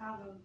ข้าวเลย